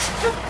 Ha ha ha!